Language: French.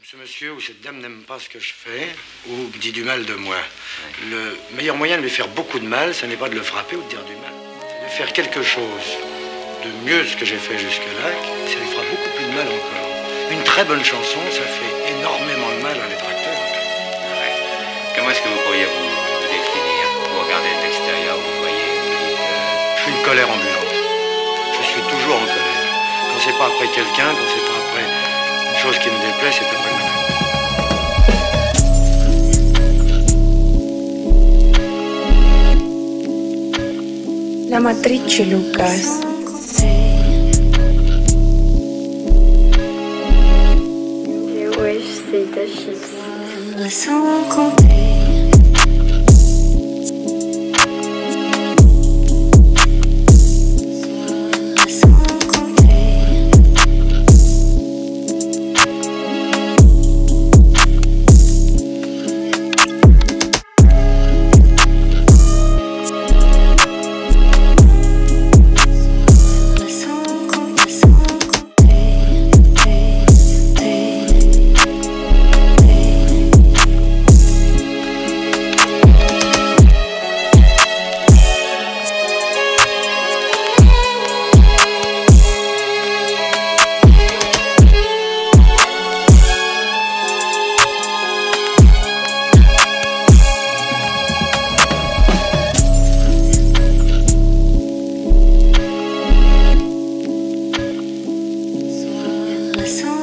Ce monsieur ou cette dame n'aime pas ce que je fais ou me dit du mal de moi. Le meilleur moyen de lui faire beaucoup de mal, ce n'est pas de le frapper ou de dire du mal. De faire quelque chose de mieux ce que j'ai fait jusque-là, ça lui fera beaucoup plus de mal encore. Une très bonne chanson, ça fait énormément de mal à un détracteur. Comment est-ce que vous pourriez vous, vous définir? Vous regardez de l'extérieur, vous voyez euh, Je suis une colère ambulante. Je suis toujours en colère. Quand c'est pas après quelqu'un, quand c'est pas Шошкин депрессия. La matrice, Lucas. so